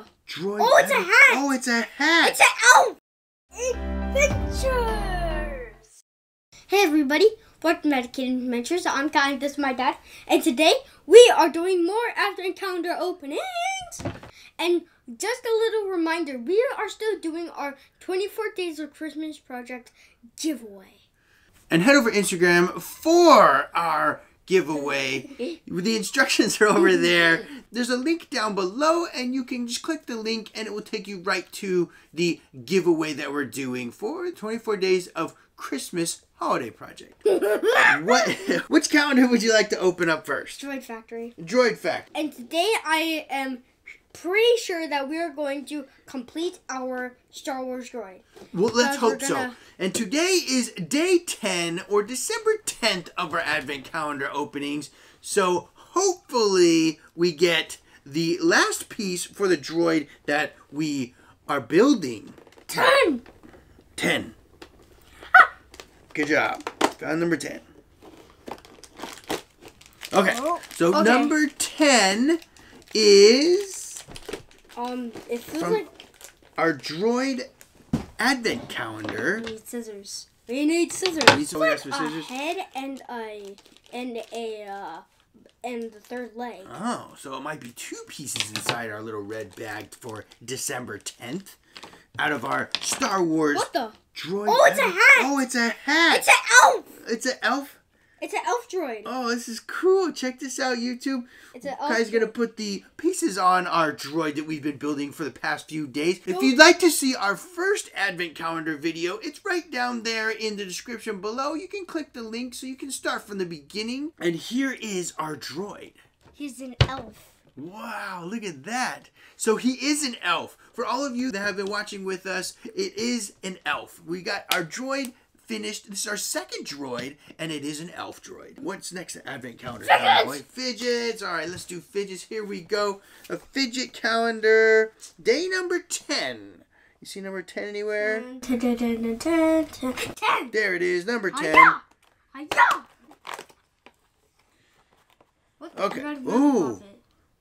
Droid. Oh, it's a hat! Oh, it's a hat. It's an elf! Oh, adventures! Hey everybody, welcome back to KDM Adventures. I'm Kai, this is my dad. And today, we are doing more Advent calendar openings! And just a little reminder, we are still doing our 24 Days of Christmas Project giveaway. and head over to Instagram for our giveaway. the instructions are over there. There's a link down below, and you can just click the link, and it will take you right to the giveaway that we're doing for 24 days of Christmas holiday project. what? Which calendar would you like to open up first? Droid Factory. Droid Fact. And today I am pretty sure that we are going to complete our Star Wars droid. Well, let's hope so. gonna- And today is day 10 or December 10th of our Advent calendar openings. So hopefully we get the last piece for the droid that we are building. 10! 10. Good job. Found number 10. Okay. Oh, So okay. number 10 is Um, it feels From- like our droid Advent calendar. we need scissors. We need scissors. We need some Like extra scissors? A head and a and a uh and the third leg. Oh, so it might be two pieces inside our little red bag for December 10th. Out of our Star Wars What the? droid. Oh, it's a hat! Oh, it's a hat! It's an elf. It's an elf. It's an elf droid. Oh, this is cool. Check this out, YouTube. It's an elf. Kai's gonna put the pieces on our droid that we've been building for the past few days. If you'd like to see our first advent calendar video, it's right down there in the description below. You can click the link so you can start from the beginning. And here is our droid. He's an elf. Wow, look at that. So he is an elf. For all of you that have been watching with us, it is an elf. We got our droid finished. This is our second droid, and it is an elf droid. What's next to Advent Calendar? Fidgets! Fidgets. All right, let's do fidgets. Here we go. A fidget calendar. Day number 10. You see number 10 anywhere? Ten, ten, ten, ten, ten, ten, ten. There it is, number 10. Hiya! Hiya! What the- Okay. I got another Ooh.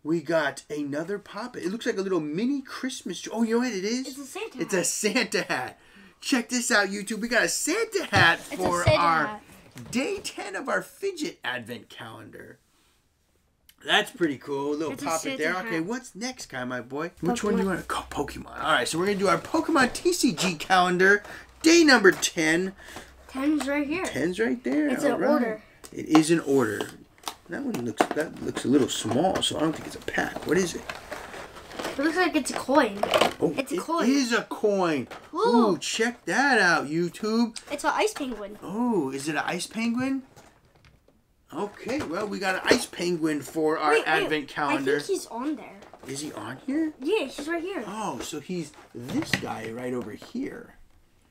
We got another poppet. It looks like a little mini Christmas. Oh, you know what it is? It's a Santa. It's a Santa hat. Check this out, YouTube. We got a Santa hat a for Santa our hat. day 10 of our fidget advent calendar. That's pretty cool. A little It's a pop it Santa there. hat. Okay, what's next, guy, my boy? Which one do you want to call Pokemon? All right, so we're going to do our Pokemon TCG calendar, day number 10. Ten's right here. 10's right there. It's All an right. order. It is an order. That one looks that looks a little small, so I don't think it's a pack. What is it? It looks like it's a coin. Oh, It's a it coin. is a coin. Ooh. Ooh, check that out, YouTube. It's an ice penguin. Oh, is it an ice penguin? Okay, well, we got an ice penguin for our Wait, wait, advent calendar. I think he's on there. Is he on here? Yeah, he's right here. Oh, so he's this guy right over here.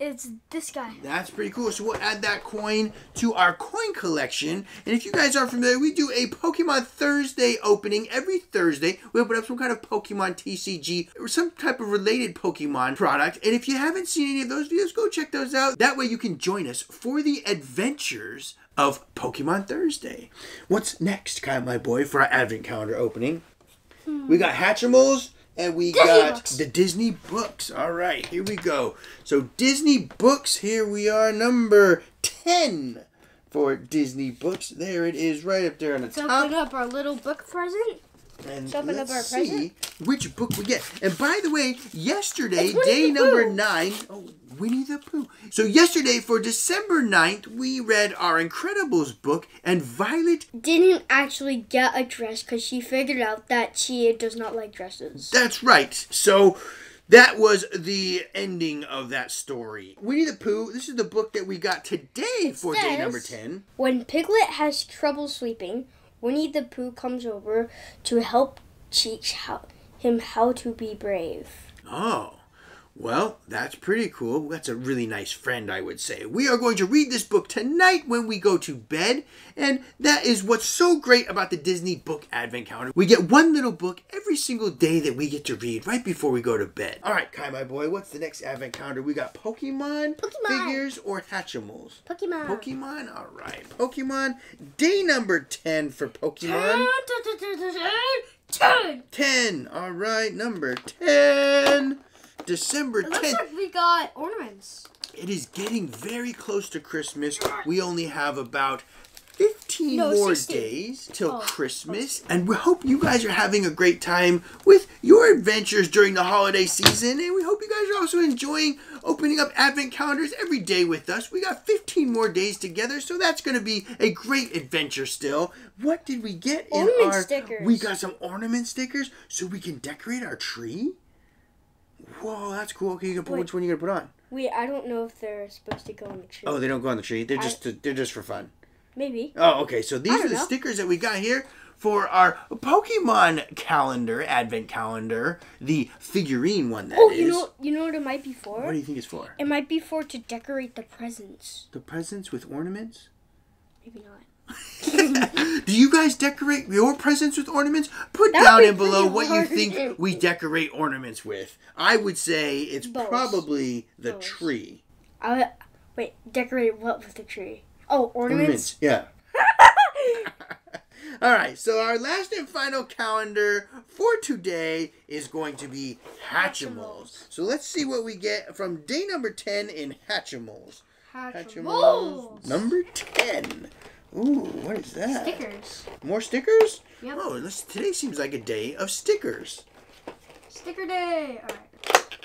It's this guy. That's pretty cool. So we'll add that coin to our coin collection. And if you guys aren't familiar, we do a Pokemon Thursday opening every Thursday. We open up some kind of Pokemon TCG or some type of related Pokemon product. And if you haven't seen any of those videos, go check those out. That way you can join us for the adventures of Pokemon Thursday. What's next, Kai, my boy, for our advent calendar opening? Hmm. We got Hatchimals and we Disney got books. the Disney books. All right, here we go. So Disney books, here we are, number 10 for Disney books. There it is, right up there on the Let's top. open up our little book present. And open let's see which book we get. And by the way, yesterday, day number Pooh. 9, oh, Winnie the Pooh. So yesterday for December 9th, we read our Incredibles book and Violet Didn't actually get a dress because she figured out that she does not like dresses. That's right. So that was the ending of that story. Winnie the Pooh, this is the book that we got today for day number 10. When Piglet has trouble sleeping, Winnie the Pooh comes over to help teach how, him how to be brave. Oh. Well, that's pretty cool. That's a really nice friend, I would say. We are going to read this book tonight when we go to bed, and that is what's so great about the Disney Book Advent Calendar. We get one little book every single day that we get to read right before we go to bed. All right, Kai, my boy, what's the next Advent Calendar? We got Pokemon, Pokemon. figures, or Hatchimals? Pokemon. Pokemon, all right. Pokemon, day number 10 for Pokemon. Ten. 10, all right, number 10. December It looks 10th. like we got ornaments. It is getting very close to Christmas. We only have about 15 No, more 16. days till Oh, Christmas. And we hope you guys are having a great time with your adventures during the holiday season. And we hope you guys are also enjoying opening up advent calendars every day with us. We got 15 more days together, so that's going to be a great adventure still. What did we get in Ornament our stickers. We got some ornament stickers so we can decorate our tree. Whoa, that's cool. Okay, you can put Wait. which one you gonna put on? Wait, I don't know if they're supposed to go on the tree. Oh, they don't go on the tree. They're I- just they're just for fun. Maybe. Oh, okay. So these I are don't the know. stickers that we got here for our Pokemon calendar, Advent calendar, the figurine one that is. Oh, you know, you know what it might be for? what do you think it's for? It might be for to decorate the presents. The presents with ornaments? Maybe not. do you guys decorate your presents with ornaments? Put That would down be in below pretty what you hard. think we decorate ornaments with. I would say it's Bows. probably the Bows. tree. I would, wait, decorate what with the tree? Oh, ornaments. Yeah. All right, so our last and final calendar for today is going to be Hatchimals. So let's see what we get from day number 10 in Hatchimals. Hatchimals. Number 10. Ooh, what is that? Stickers. More stickers? Yep. Oh, this, today seems like a day of stickers. Sticker day. All right.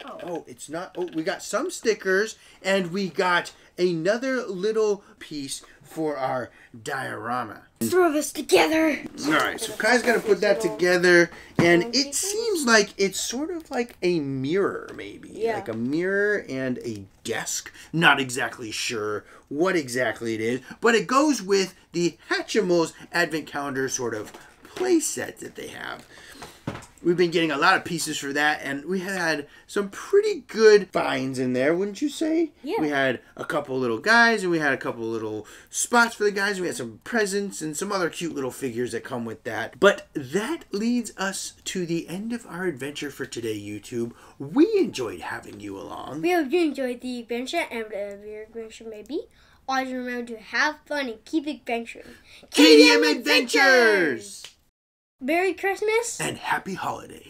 Oh. Oh, it's not. Oh, we got some stickers and we got another little piece for our diorama. Throw this together. All right, so Kai's gonna put that together, and it seems like it's sort of like a mirror, maybe, Yeah. like a mirror and a desk. Not exactly sure what exactly it is, but it goes with the Hatchimals Advent Calendar sort of play set that they have. We've been getting a lot of pieces for that, and we had some pretty good finds in there, wouldn't you say? Yeah. We had a couple little guys, and we had a couple little spots for the guys. We had some presents and some other cute little figures that come with that. But that leads us to the end of our adventure for today, YouTube. We enjoyed having you along. We hope you enjoyed the adventure, and whatever your adventure may be, always remember to have fun and keep adventuring. KDM Adventures! Merry Christmas! And happy holidays.